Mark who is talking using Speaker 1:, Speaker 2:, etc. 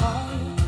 Speaker 1: heart.